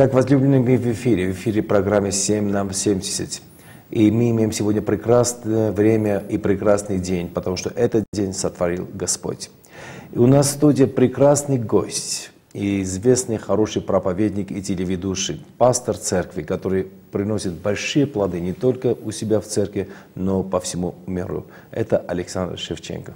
Итак, возлюбленные мы в эфире, в эфире программы 7 нам 70. И мы имеем сегодня прекрасное время и прекрасный день, потому что этот день сотворил Господь. И у нас в студии прекрасный гость, и известный хороший проповедник и телеведущий, пастор церкви, который приносит большие плоды не только у себя в церкви, но по всему миру. Это Александр Шевченко.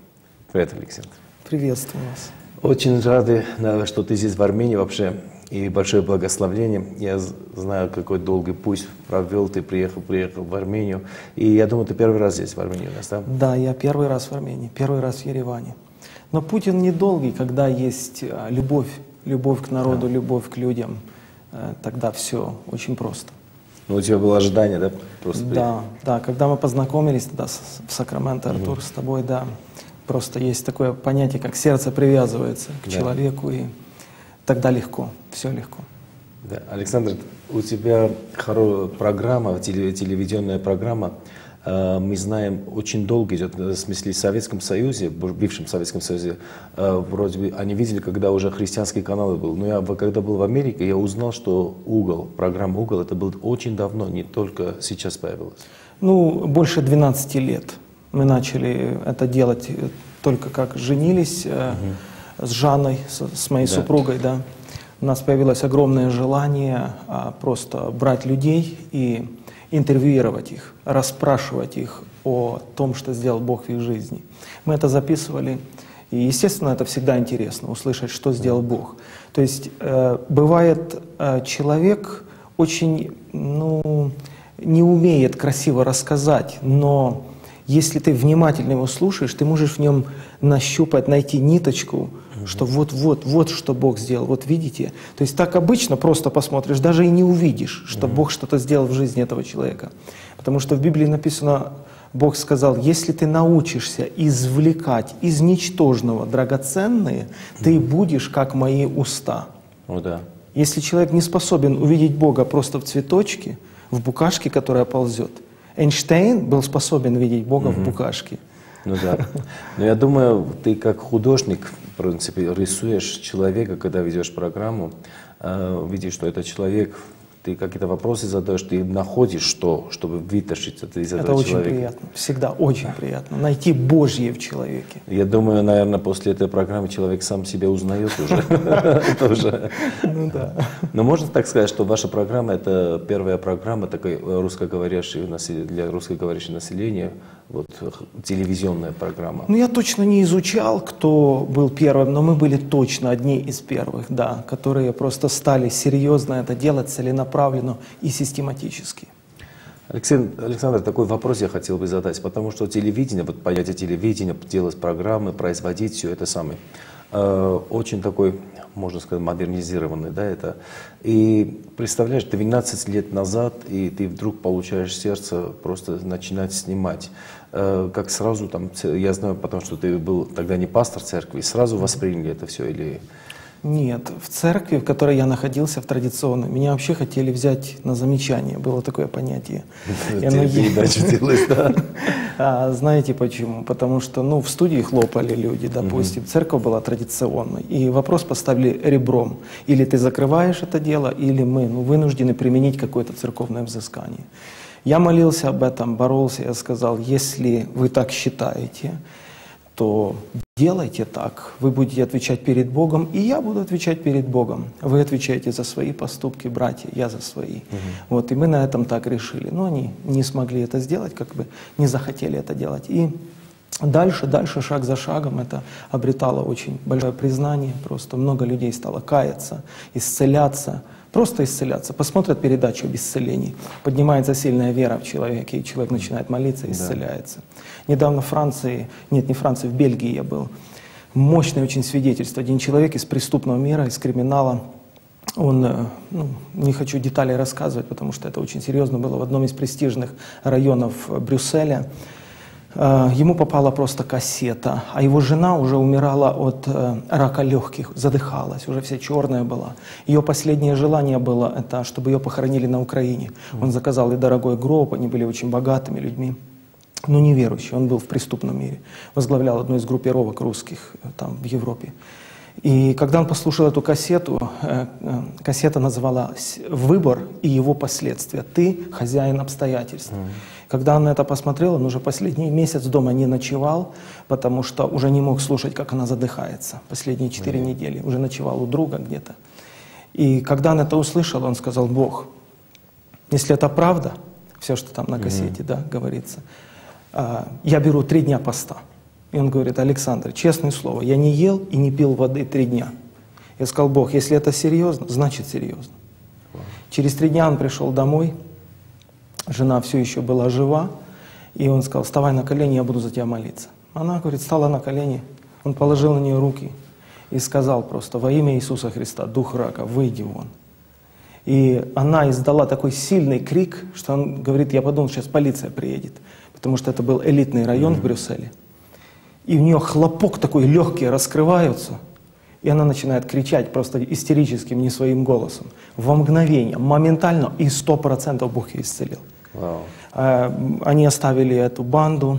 Привет, Александр. Приветствую вас. Очень рады, что ты здесь в Армении вообще. И большое благословение. Я знаю, какой долгий путь провел, ты приехал, приехал в Армению. И я думаю, ты первый раз здесь, в Армении у нас, да? Да, я первый раз в Армении, первый раз в Ереване. Но путь он недолгий, когда есть а, любовь, любовь к народу, да. любовь к людям. Э, тогда все очень просто. Ну, у тебя было ожидание, да? Просто да, да. Когда мы познакомились тогда в Сакраменто, Артур, угу. с тобой, да. Просто есть такое понятие, как сердце привязывается к да. человеку, и тогда легко, все легко. Да. Александр, у тебя хорошая программа, телевизионная программа, э, мы знаем, очень долго идет, в смысле, в Советском Союзе, бывшем Советском Союзе, э, вроде бы, они видели, когда уже христианский канал был. Но я, когда был в Америке, я узнал, что «Угол», программа «Угол», это было очень давно, не только сейчас появилось. Ну, больше 12 лет. Мы начали это делать только как женились угу. с Жанной, с, с моей да. супругой, да. У нас появилось огромное желание а, просто брать людей и интервьюировать их, расспрашивать их о том, что сделал Бог в их жизни. Мы это записывали, и, естественно, это всегда интересно, услышать, что сделал Бог. То есть э, бывает э, человек очень, ну, не умеет красиво рассказать, но если ты внимательно его слушаешь, ты можешь в нем нащупать, найти ниточку, угу. что вот-вот, вот что Бог сделал. Вот видите? То есть так обычно просто посмотришь, даже и не увидишь, что угу. Бог что-то сделал в жизни этого человека. Потому что в Библии написано, Бог сказал, если ты научишься извлекать из ничтожного драгоценные, ты будешь как мои уста. О, да. Если человек не способен увидеть Бога просто в цветочке, в букашке, которая ползет, Эйнштейн был способен видеть Бога угу. в букашке. Ну да. Но я думаю, ты как художник, в принципе, рисуешь человека, когда ведешь программу, э, видишь, что этот человек ты какие-то вопросы задаешь, ты находишь что, чтобы вытащить это из это этого человека. Это очень приятно, всегда очень приятно. Найти Божье в человеке. Я думаю, наверное, после этой программы человек сам себя узнает уже. Ну да. Но можно так сказать, что ваша программа – это первая программа такой русскоговорящей для русскоговорящего населения, вот телевизионная программа? Ну, я точно не изучал, кто был первым, но мы были точно одни из первых, да, которые просто стали серьезно это делать, целенаправленно и систематически. Алексей, Александр, такой вопрос я хотел бы задать, потому что телевидение, вот понятие телевидения, делать программы, производить все это самое, очень такой можно сказать, модернизированный, да, это. И представляешь, 12 лет назад, и ты вдруг получаешь сердце просто начинать снимать. Э, как сразу там, я знаю, потому что ты был тогда не пастор церкви, сразу восприняли это все или... Нет, в церкви, в которой я находился, в традиционной, меня вообще хотели взять на замечание, было такое понятие. Передача делать, да? А, знаете почему? Потому что, ну, в студии хлопали люди, допустим, церковь была традиционной, и вопрос поставили ребром. Или ты закрываешь это дело, или мы ну, вынуждены применить какое-то церковное взыскание. Я молился об этом, боролся, я сказал, если вы так считаете, то делайте так. Вы будете отвечать перед Богом, и я буду отвечать перед Богом. Вы отвечаете за свои поступки, братья, я за свои. Угу. Вот, и мы на этом так решили. Но они не смогли это сделать, как бы не захотели это делать. И дальше, дальше, шаг за шагом это обретало очень большое признание. Просто много людей стало каяться, исцеляться просто исцеляться. Посмотрят передачу об исцелении. Поднимается сильная вера в человеке, и человек начинает молиться исцеляется. Да. Недавно в Франции, нет, не Франции, в Бельгии я был. Мощное очень свидетельство. Один человек из преступного мира, из криминала, он, э, ну, не хочу деталей рассказывать, потому что это очень серьезно было в одном из престижных районов Брюсселя. Э, ему попала просто кассета, а его жена уже умирала от э, рака легких, задыхалась, уже вся черная была. Ее последнее желание было, это, чтобы ее похоронили на Украине. Он заказал и дорогой гроб, они были очень богатыми людьми, но неверующий, он был в преступном мире, возглавлял одну из группировок русских э, там в Европе. И когда он послушал эту кассету, э, э, кассета называлась «Выбор и его последствия. Ты хозяин обстоятельств». Mm. Когда он это посмотрел, он уже последний месяц дома не ночевал, потому что уже не мог слушать, как она задыхается. Последние четыре mm. недели. Уже ночевал у друга где-то. И когда он это услышал, он сказал, Бог, если это правда, все, что там на кассете mm. да, говорится, а, я беру три дня поста. И он говорит, Александр, честное слово, я не ел и не пил воды три дня. Я сказал, Бог, если это серьезно, значит серьезно. Через три дня он пришел домой, жена все еще была жива, и он сказал, вставай на колени, я буду за тебя молиться. Она, говорит, стала на колени, он положил на нее руки и сказал просто, во имя Иисуса Христа, дух рака, выйди вон. И она издала такой сильный крик, что он говорит, я подумал, сейчас полиция приедет, потому что это был элитный район mm-hmm. в Брюсселе и у нее хлопок такой, легкие раскрываются, и она начинает кричать просто истерическим, не своим голосом. Во мгновение, моментально, и сто процентов Бог ее исцелил. Wow. Э, они оставили эту банду,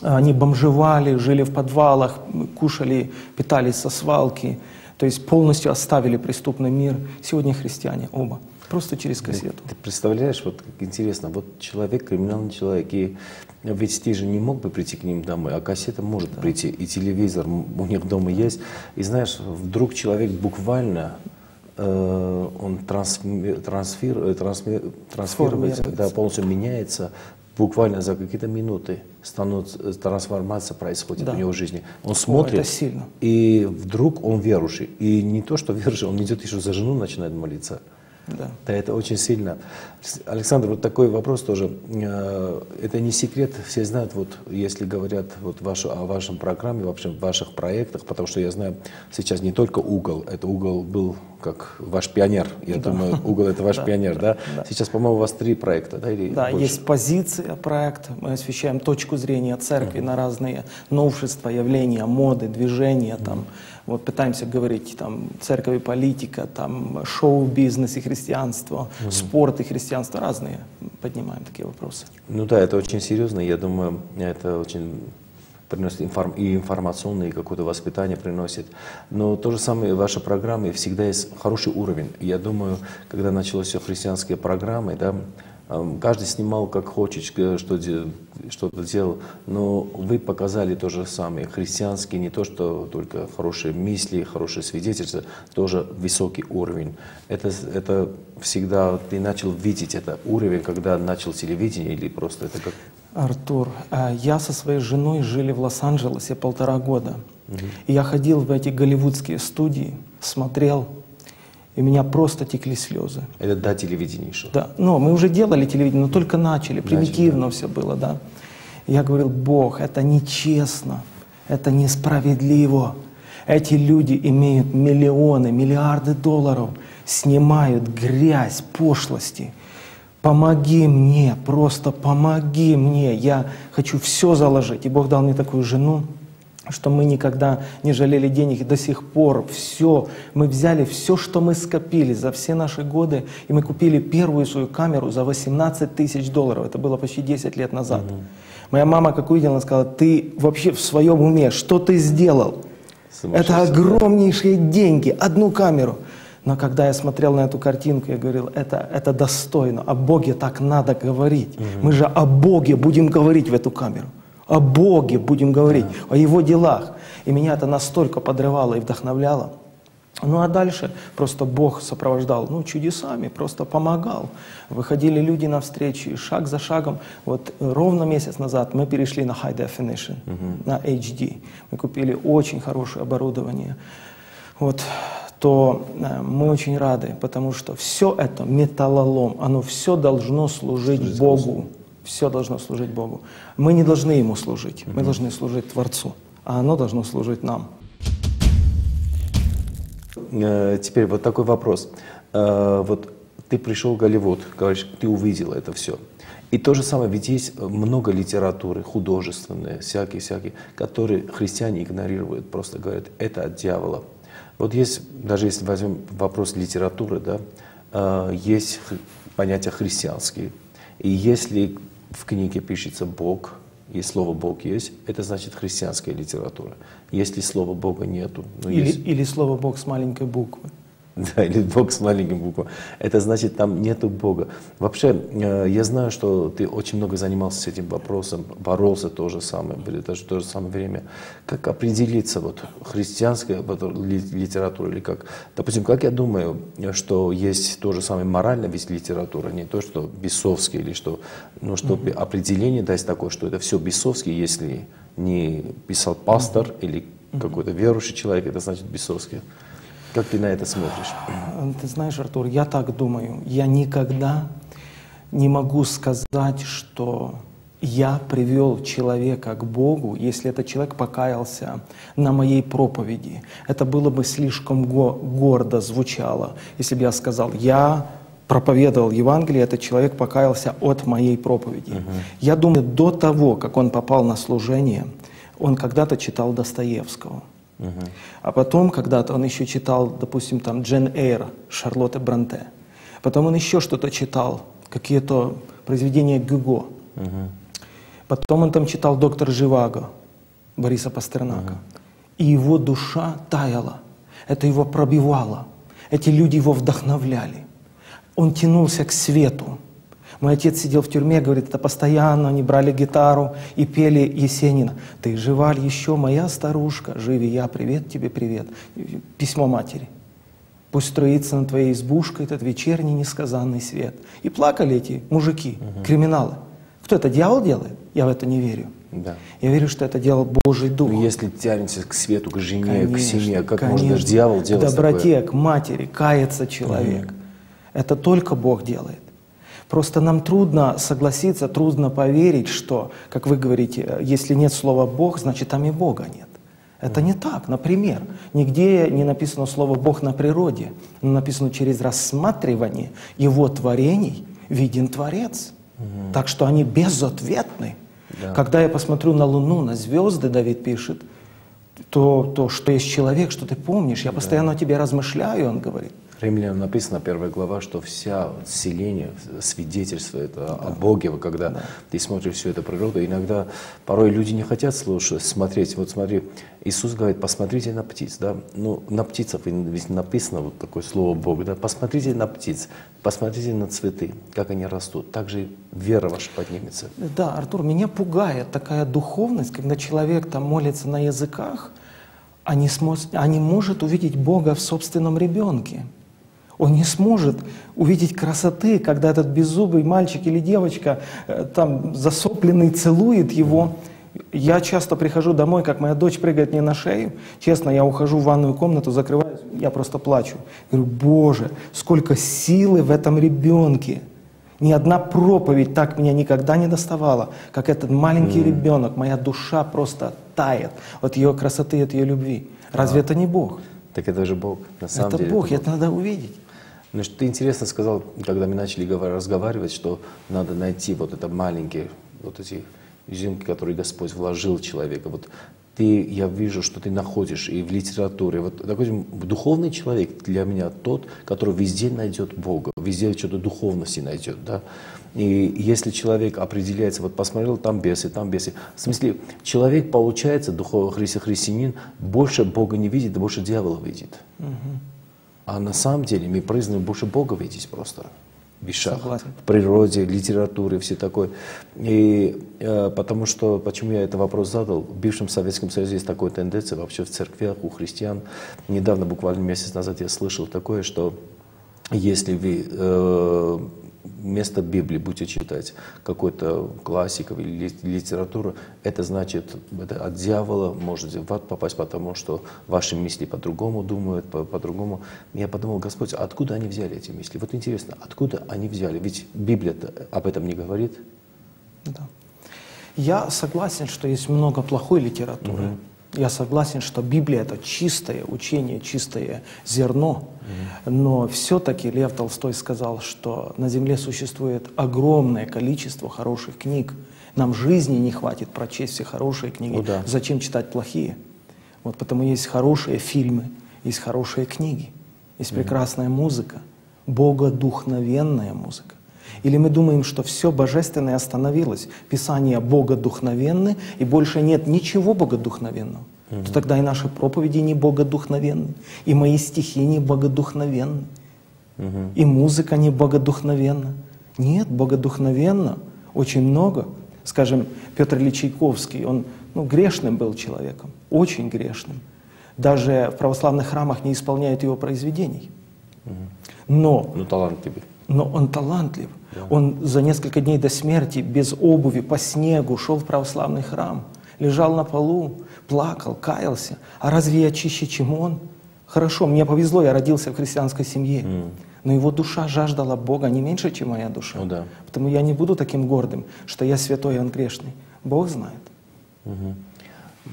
они бомжевали, жили в подвалах, кушали, питались со свалки, то есть полностью оставили преступный мир. Сегодня христиане оба. Просто через кассету. Ты представляешь, вот как интересно, вот человек, криминальный человек, и ведь ты же не мог бы прийти к ним домой, а кассета может да. прийти, и телевизор у них дома есть. И знаешь, вдруг человек буквально э, он трансфер, трансфер, э, трансфер, трансферируется, да, полностью меняется, буквально за какие-то минуты становится, трансформация происходит да. в жизни. Он смотрит, О, это сильно. и вдруг он верующий. И не то, что верующий, он идет еще за жену, начинает молиться. Да. да, это очень сильно. Александр, вот такой вопрос тоже. Э, это не секрет, все знают, вот если говорят вот вашу, о вашем программе, вообще в ваших проектах, потому что я знаю, сейчас не только угол, это угол был как ваш пионер. Я да. думаю, угол это ваш пионер, да? Сейчас, по-моему, у вас три проекта, да? Или да, больше? есть позиция проекта. Мы освещаем точку зрения церкви на разные новшества, явления, моды, движения там. Вот пытаемся говорить там церковь и политика, там шоу-бизнес и христианство, угу. спорт и христианство, разные поднимаем такие вопросы. Ну да, это очень серьезно, я думаю, это очень приносит информ, и информационное, и какое-то воспитание приносит. Но то же самое в вашей программе всегда есть хороший уровень. Я думаю, когда началось все христианские программы, да, Каждый снимал как хочет, что, что-то делал, но вы показали то же самое, христианский, не то, что только хорошие мысли, хорошие свидетельства, тоже высокий уровень. Это, это всегда, ты начал видеть это уровень, когда начал телевидение или просто это как... Артур, а я со своей женой жили в Лос-Анджелесе полтора года. Угу. И я ходил в эти голливудские студии, смотрел и у меня просто текли слезы. Это до телевидения еще? Да. Но мы уже делали телевидение, но только начали. Примитивно начали, да. все было, да. Я говорил, Бог, это нечестно, это несправедливо. Эти люди имеют миллионы, миллиарды долларов, снимают грязь, пошлости. Помоги мне, просто помоги мне. Я хочу все заложить. И Бог дал мне такую жену, что мы никогда не жалели денег, и до сих пор все, мы взяли все, что мы скопили за все наши годы, и мы купили первую свою камеру за 18 тысяч долларов, это было почти 10 лет назад. Угу. Моя мама, как увидела, сказала, ты вообще в своем уме, что ты сделал? Это огромнейшие деньги, одну камеру. Но когда я смотрел на эту картинку, я говорил, это, это достойно, о Боге так надо говорить. Угу. Мы же о Боге будем говорить в эту камеру о Боге будем говорить, да. о Его делах. И меня это настолько подрывало и вдохновляло. Ну а дальше просто Бог сопровождал ну, чудесами, просто помогал. Выходили люди на встречи, и шаг за шагом. Вот ровно месяц назад мы перешли на High Definition, uh-huh. на HD. Мы купили очень хорошее оборудование. Вот, то э, мы очень рады, потому что все это металлолом, оно все должно служить Служить Богу. Все должно служить Богу. Мы не должны Ему служить, мы должны служить Творцу, а оно должно служить нам. Э, теперь вот такой вопрос. Э, вот ты пришел в Голливуд, говоришь, ты увидел это все. И то же самое, ведь есть много литературы, художественной, всякие-всякие, которые христиане игнорируют, просто говорят, это от дьявола. Вот есть, даже если возьмем вопрос литературы, да, э, есть понятия христианские. И если в книге пишется Бог, и слово Бог есть, это значит христианская литература. Если слова Бога нету, ну, Или, есть- или слово Бог с маленькой буквы. Да, или Бог с маленьким буквой. Это значит, там нету Бога. Вообще, э, я знаю, что ты очень много занимался этим вопросом, боролся то же самое, это же то же самое время. Как определиться, вот, христианская литература или как? Допустим, как я думаю, что есть то же самое моральная ведь литература, не то, что бесовская или что, но чтобы определение дать такое, что это все бесовские, если не писал пастор или какой-то верующий человек, это значит бесовские. Как ты на это смотришь? Э, Ты знаешь, Артур, я так думаю. Я никогда не могу сказать, что я привел человека к Богу, если этот человек покаялся на моей проповеди. Это было бы слишком го- гордо звучало, если бы я сказал, я проповедовал Евангелие, этот человек покаялся от моей проповеди. Я думаю, до того, как он попал на служение, он когда-то читал Достоевского. А потом когда-то он еще читал, допустим, там Джен Эйр, Шарлотты Бранте. Потом он еще что-то читал, какие-то произведения Гюго. Потом он там читал «Доктор Живаго» Бориса Пастернака. И его душа таяла. Это его пробивало. Эти люди его вдохновляли. Он тянулся к свету. Мой отец сидел в тюрьме, говорит, это постоянно они брали гитару и пели Есенина. Ты жива еще, моя старушка, живи я, привет тебе, привет. Письмо матери. Пусть строится над твоей избушкой этот вечерний несказанный свет. И плакали эти мужики, криминалы. Кто это, дьявол делает? Я в это не верю. Да. Я верю, что это делал Божий Дух. Ну, если тянемся к свету, к жене, к Конечно, семье, как может даже конечно. дьявол К делать доброте, такое? к матери, кается человек. Это только Бог делает. Просто нам трудно согласиться, трудно поверить, что, как вы говорите, если нет слова Бог, значит там и Бога нет. Это не так. Например, нигде не написано слово Бог на природе, но написано через рассматривание Его творений виден Творец. Так что они безответны. Да. Когда я посмотрю на Луну, на звезды, Давид пишет, то, то что есть человек, что ты помнишь. Я постоянно о тебе размышляю, он говорит. Римлянам написано, первая глава, что вся вселение свидетельствует о, о Боге, когда ты смотришь всю эту природу. Иногда, порой люди не хотят слушать, смотреть. Вот смотри, Иисус говорит, посмотрите на птиц, да, ну, на птицах ведь написано вот такое слово Бог, да, посмотрите на птиц, посмотрите на цветы, как они растут, так же вера ваша поднимется. Да, Артур, меня пугает такая духовность, когда человек там молится на языках, а не, смо- а не может увидеть Бога в собственном ребенке. Он не сможет увидеть красоты, когда этот беззубый мальчик или девочка э, там засопленный целует его. Я часто прихожу домой, как моя дочь прыгает мне на шею. Честно, я ухожу в ванную комнату, закрываюсь, я просто плачу. Говорю, Боже, сколько силы в этом ребенке. Ни одна проповедь так меня никогда не доставала, как этот маленький ребенок. Моя душа просто тает от ее красоты, от ее любви. Разве это не Бог? Так это же Бог, на самом это деле. Бог, это надо увидеть. Что ты интересно сказал, когда мы начали разговаривать, что надо найти вот это маленькие, вот эти изюмки, которые Господь вложил в человека. Вот ты, я вижу, что ты находишь и в литературе. Вот такой духовный человек для меня тот, который везде найдет Бога, везде что-то духовности найдет, да. И если человек определяется, вот посмотрел, там бесы, там бесы. В смысле, человек, получается, духовный христи- христианин, больше Бога не видит, больше дьявола видит. А на самом деле мы призваны больше Бога видеть просто в вещах, Согласен. в природе, литературе, все такое. И э, потому что, почему я этот вопрос задал, в бывшем Советском Союзе есть такая тенденция вообще в церквях у христиан. Недавно, буквально месяц назад, я слышал такое, что если вы э, вместо Библии будете читать какой-то классиков или ли- литературу, это значит, это от дьявола можете в ад попасть, потому что ваши мысли по-другому думают, по- по-другому. Я подумал, Господь, а откуда они взяли эти мысли? Вот интересно, откуда они взяли? Ведь Библия об этом не говорит. Да. Я согласен, что есть много плохой литературы. Я согласен, что Библия это чистое учение, чистое зерно. Но все-таки Лев Толстой сказал, что на земле существует огромное количество хороших книг. Нам жизни не хватит прочесть все хорошие книги. Ну да. Зачем читать плохие? Вот потому есть хорошие фильмы, есть хорошие книги, есть прекрасная музыка, богодухновенная музыка. Или мы думаем, что все божественное остановилось, Писание богодухновенны, и больше нет ничего богодухновенного. То тогда и наши проповеди не богодухновенны, и мои стихи не богодухновенны, и музыка не богодухновенна. Нет, богодухновенно очень много. Скажем, Петр Ильич Чайковский, он ну, грешным был человеком, очень грешным. Даже в православных храмах не исполняют его произведений. Но, Ну, талантливый. но он талантлив. Он за несколько дней до смерти без обуви по снегу шел в православный храм, лежал на полу, плакал, каялся. А разве я чище, чем он? Хорошо, мне повезло, я родился в христианской семье. Но его душа жаждала Бога не меньше, чем моя душа. Ну да. Потому я не буду таким гордым, что я святой, а он грешный. Бог знает.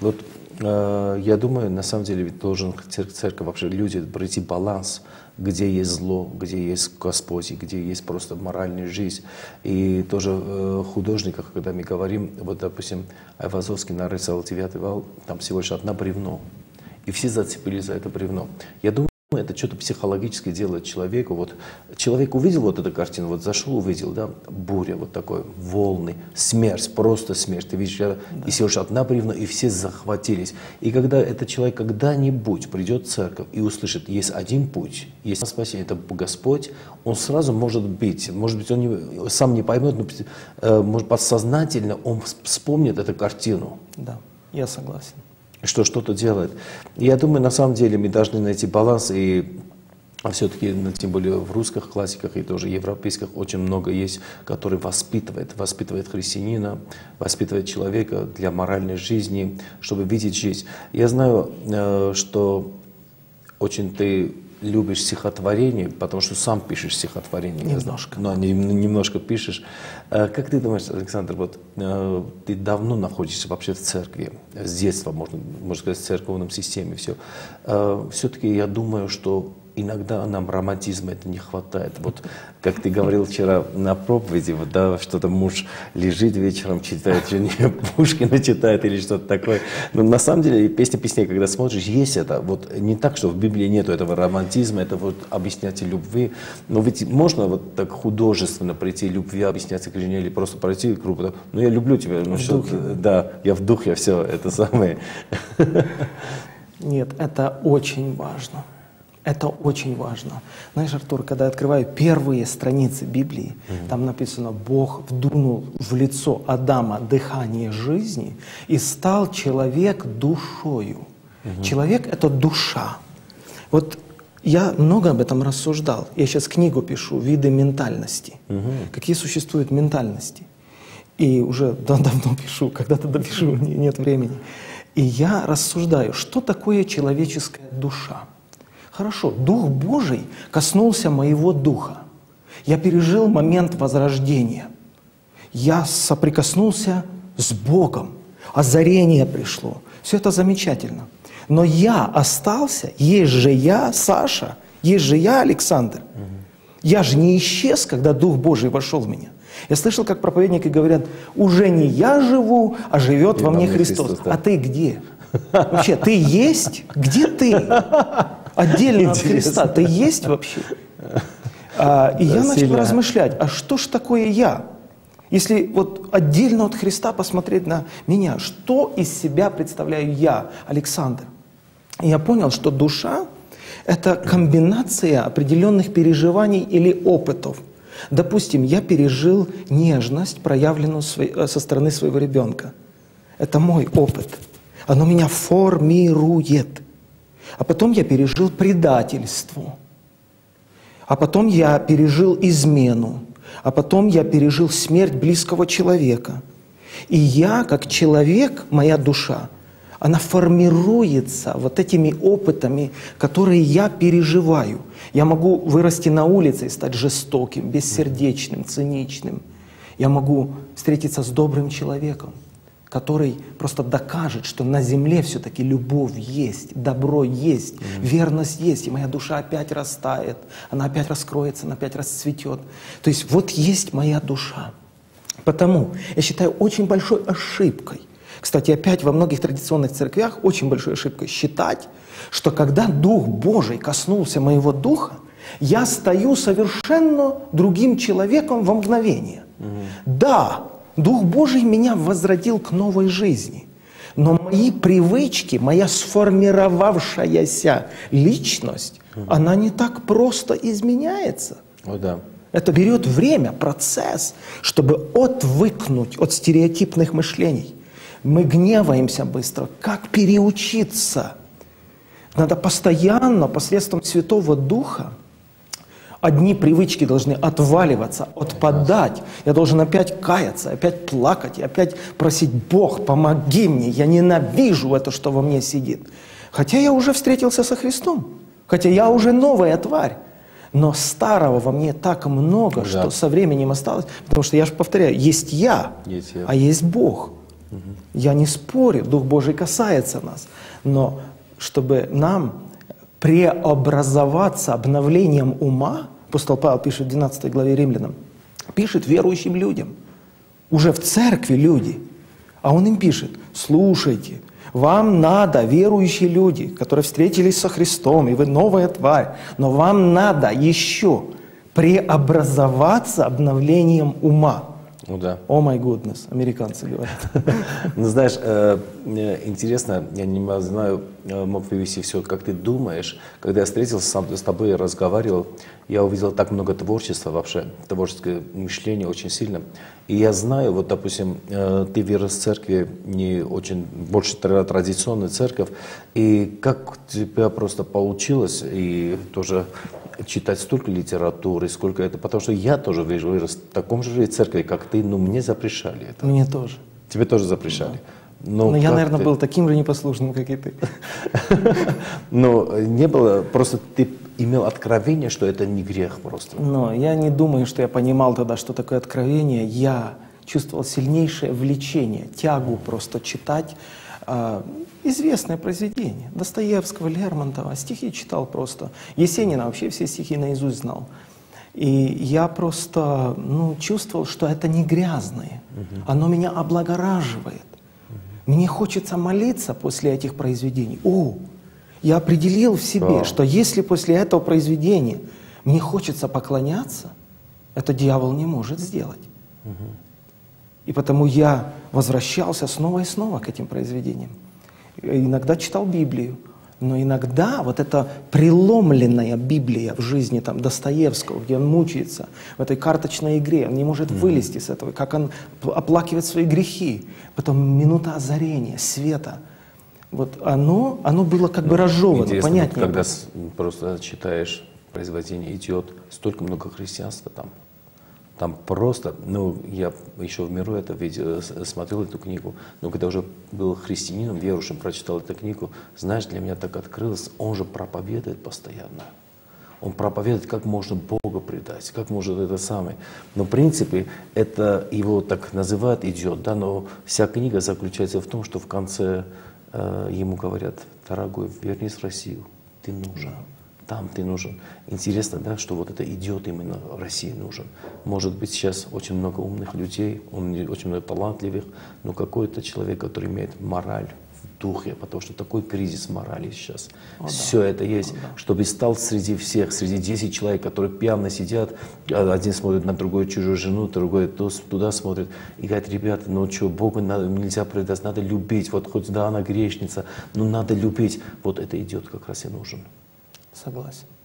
Вот э, я думаю, на самом деле ведь должен цер- церковь вообще люди пройти баланс, где есть зло, где есть Господь, где есть просто моральная жизнь. И тоже э, художниках, когда мы говорим, вот, допустим, Айвазовский нарисовал девятый вал, там всего лишь одно бревно. И все зацепились за это бревно. Я думаю, это что-то психологически делает человеку. Вот человек увидел вот эту картину, вот зашел, увидел, да, буря, вот такой, волны, смерть, просто смерть. Ты видишь, я- и лишь одна бревно, и все захватились. И когда этот человек когда-нибудь придет в церковь и услышит, есть один путь, есть спасение, это Господь, он сразу может быть, может быть, он не- сам не поймет, но э, может, подсознательно он вспомнит эту картину Да, я согласен. Что что-то делает. Я думаю, на самом деле мы должны найти баланс, и все-таки, ну, тем более в русских классиках и тоже европейских очень много есть, который воспитывает, воспитывает христианина, воспитывает человека для моральной жизни, чтобы видеть жизнь. Я знаю, э, что очень ты любишь стихотворение, потому что сам пишешь стихотворение. Немножко. Но не- немножко пишешь. Э, Как ты думаешь, Александр, вот э, ты давно находишься вообще в церкви, с детства, можно, можно сказать, в церковном системе, все. Все-таки я думаю, что иногда нам романтизма это не хватает. Вот как ты говорил вчера на проповеди, вот, да, что-то муж лежит вечером, читает жене Пушкина читает или что-то такое. Но на самом деле песня песней, когда смотришь, есть это. Вот не так, что в Библии нету этого романтизма, это вот объяснятие любви. Но ведь можно вот так художественно прийти любви, объясняться к жене или просто пройти группу. Ну я люблю тебя, ну что, да, я в духе, все это самое. Нет, это очень важно. Это очень важно. Знаешь, Артур, когда я открываю первые страницы Библии, там написано, Бог вдунул в лицо Адама дыхание жизни и стал человек душою. Человек — это душа. Вот я много об этом рассуждал. Я сейчас книгу пишу «Виды ментальности». Какие существуют ментальности. И уже да- давно пишу, когда-то допишу, не- нет времени. И я рассуждаю, что такое человеческая душа. Хорошо, Дух Божий коснулся моего духа. Я пережил момент возрождения. Я соприкоснулся с Богом. Озарение пришло. Все это замечательно. Но я остался, есть же я, Саша, есть же я, Александр. Я же не исчез, когда Дух Божий вошел в меня. Я слышал, как проповедники говорят, уже не я живу, а живет И во мне Христос. Христос, да. А ты где? Вообще, ты есть? Где ты? Отдельно от Христа. Ты есть вообще? А, и я Да, начал сильно. размышлять, а что ж такое я? Если вот отдельно от Христа посмотреть на меня, что из себя представляю я, Александр? И я понял, что душа – это комбинация определенных переживаний или опытов. Допустим, я пережил нежность, проявленную э, со стороны своего ребенка. Это мой опыт. Оно меня формирует. А потом я пережил предательство. А потом я пережил измену. А потом я пережил смерть близкого человека. И я, как человек, моя душа, она формируется вот этими опытами, которые я переживаю. Я могу вырасти на улице и стать жестоким, бессердечным, циничным. Я могу встретиться с добрым человеком, который просто докажет, что на земле все-таки любовь есть, добро есть, верность есть, и моя душа опять растает, она опять раскроется, она опять расцветет. То есть вот есть моя душа. Потому я считаю очень большой ошибкой, кстати, опять во многих традиционных церквях очень большой ошибкой считать, что когда Дух Божий коснулся моего духа, Я стою совершенно другим человеком во мгновение. Да, Дух Божий меня возродил к новой жизни. Но мои привычки, моя сформировавшаяся личность, она не так просто изменяется. О, да. Это берет время, процесс, чтобы отвыкнуть от стереотипных мышлений. Мы гневаемся быстро. Как переучиться? Надо постоянно, посредством Святого Духа, одни привычки должны отваливаться, отпадать. Я должен опять каяться, опять плакать, и опять просить, Бог, помоги мне, я ненавижу это, что во мне сидит. Хотя я уже встретился со Христом, хотя я уже новая тварь. Но старого во мне так много, Да. что со временем осталось. Потому что я же повторяю, есть я, Есть я. а есть Бог. Я не спорю, Дух Божий касается нас. Но чтобы нам преобразоваться обновлением ума, апостол Павел пишет в 12 главе Римлянам, пишет верующим людям, уже в церкви люди, а он им пишет, слушайте, вам надо, верующие люди, которые встретились со Христом, и вы новая тварь, но вам надо еще преобразоваться обновлением ума. Ну да. О май гуднес, американцы говорят. Ну, знаешь, э, интересно, я не знаю, э, мог привести все, как ты думаешь. Когда я встретился сам с тобой, разговаривал, я увидел так много творчества вообще, творческое мышление очень сильно. И я знаю, вот, допустим, э, ты вырос в церкви, не очень, больше тра- традиционная церковь, и как у тебя просто получилось, и тоже читать столько литературы, сколько это, потому что я тоже вырос в таком же церкви, как ты, но мне запрещали это. Мне тоже. Тебе тоже запрещали. Ну, Но я, наверное, ты? был таким же непослушным, как и ты. Но э, не было, просто ты имел откровение, что это не грех просто. Но я не думаю, что я понимал тогда, что такое откровение. Я чувствовал сильнейшее влечение, тягу просто читать а, известное произведение. Достоевского, Лермонтова. Стихи читал просто. Есенина вообще все стихи наизусть знал. И я просто ну, чувствовал, что это не грязное. Оно меня облагораживает. Мне хочется молиться после этих произведений. О, я определил в себе, Да. что если после этого произведения мне хочется поклоняться, это дьявол не может сделать. И потому я возвращался снова и снова к этим произведениям. Иногда читал Библию, но иногда вот эта преломленная Библия в жизни там, Достоевского, где он мучается в этой карточной игре, он не может вылезти с этого, как он оплакивает свои грехи. Потом минута озарения, света. Вот оно, оно было как бы разжевано, Интересно, вот понятнее. когда с- просто читаешь произведение «Идиот», столько много христианства там. Там просто, ну, я еще в миру это видел, с- смотрел эту книгу, но когда уже был христианином, верующим, прочитал эту книгу, знаешь, для меня так открылось, он же проповедует постоянно. Он проповедует, как можно Бога предать, как может это самое. Но в принципе, это его так называют идиот, да, но вся книга заключается в том, что в конце э, ему говорят, дорогой, вернись в Россию, ты нужен. Там ты нужен. Интересно, да, что вот это идиот именно в России нужен. Может быть, сейчас очень много умных людей, очень много талантливых, но какой-то человек, который имеет мораль в духе, потому что такой кризис морали сейчас. Все это есть, чтобы стал среди всех, среди 10 человек, которые пьяно сидят, а один смотрит на другую чужую жену, другой ту- туда смотрит, и говорит, ребята, ну что, Богу надо, нельзя предать, надо любить, вот хоть да, она грешница, но надо любить. Вот это идет как раз и нужен. Согласен.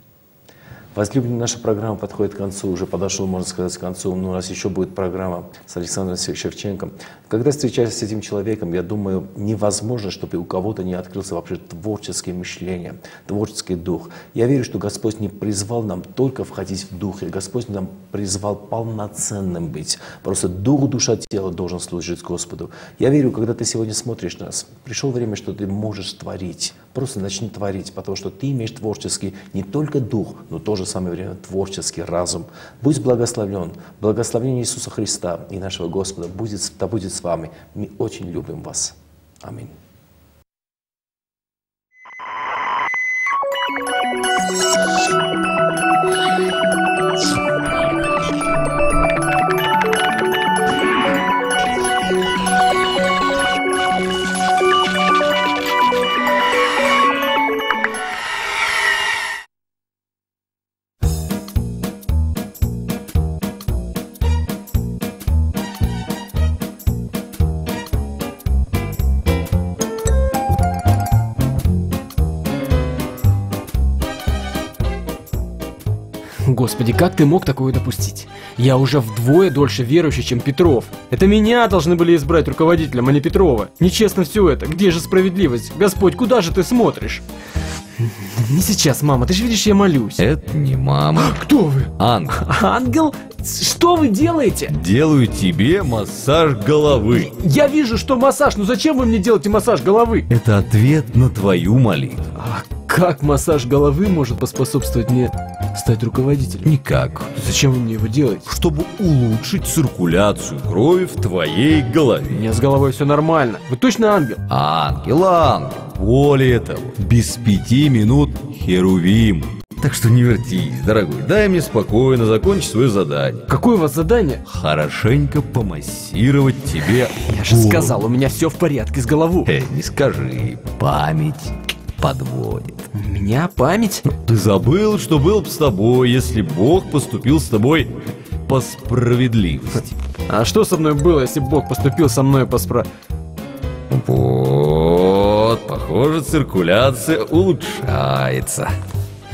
Возлюбленная, наша программа подходит к концу, уже подошел, можно сказать, к концу, но у нас еще будет программа с Александром Шевченко. Когда встречаюсь с этим человеком, я думаю, невозможно, чтобы у кого-то не открылся вообще творческое мышление, творческий дух. Я верю, что Господь не призвал нам только входить в духе, Господь нам призвал полноценным быть. Просто дух, душа, тело должен служить Господу. Я верю, когда ты сегодня смотришь на нас, пришло время, что ты можешь творить. Просто начни творить, потому что ты имеешь творческий не только дух, но в то же самое время творческий разум. Будь благословлен. Благословение Иисуса Христа и нашего Господа будет, да будет с вами. Мы очень любим вас. Аминь. Господи, как ты мог такое допустить? Я уже вдвое дольше верующий, чем Петров. Это меня должны были избрать руководителем, а не Петрова. Нечестно все это. Где же справедливость? Господь, куда же ты смотришь? Не сейчас, мама, ты же видишь, я молюсь. Это не мама. Кто вы? Ангел. Ангел? Что вы делаете? Делаю тебе массаж головы. Я вижу, что массаж, но зачем вы мне делаете массаж головы? Это ответ на твою молитву. А как массаж головы может поспособствовать мне стать руководителем? Никак. Зачем вы мне его делаете? Чтобы улучшить циркуляцию крови в твоей У голове. меня с головой все нормально. Вы точно ангел? Ангел, ангел. Более того, без пяти минут херувим. Так что не вертись, дорогой, дай мне спокойно закончить свое задание. Какое у вас задание? Хорошенько помассировать тебе Я же голову. сказал, у меня все в порядке с головой. Э, не скажи, память подводит. У меня память? Ты забыл, что был бы с тобой, если Бог поступил с тобой по справедливости. А что со мной было, если Бог поступил со мной по спра... Вот, похоже, циркуляция улучшается.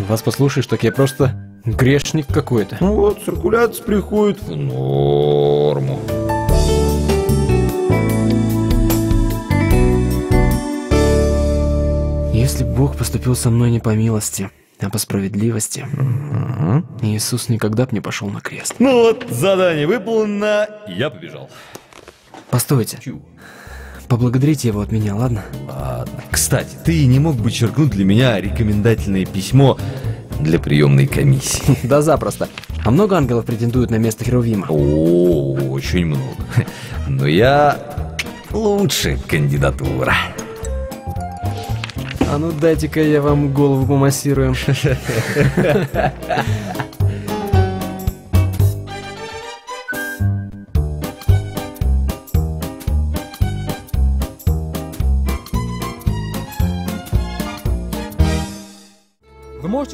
Вас послушаешь, так я просто грешник какой-то. Ну вот, циркуляция приходит в норму. Если Бог поступил со мной не по милости, а по справедливости, Иисус никогда бы не пошел на крест. Ну вот, задание выполнено, я побежал. Постойте, Чего? поблагодарите его от меня, ладно? Ладно. Кстати, ты не мог бы черкнуть для меня рекомендательное письмо для приемной комиссии? Да запросто. А много ангелов претендуют на место Херувима? О, очень много. Но я лучшая кандидатура. А ну дайте-ка я вам голову помассирую.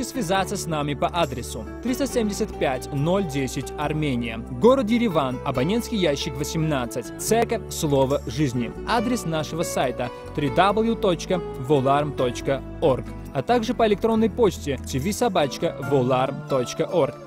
связаться с нами по адресу 375-010 Армения, город Ереван, абонентский ящик 18, церковь Слово Жизни. Адрес нашего сайта www.volarm.org, а также по электронной почте tvsobachka.volarm.org.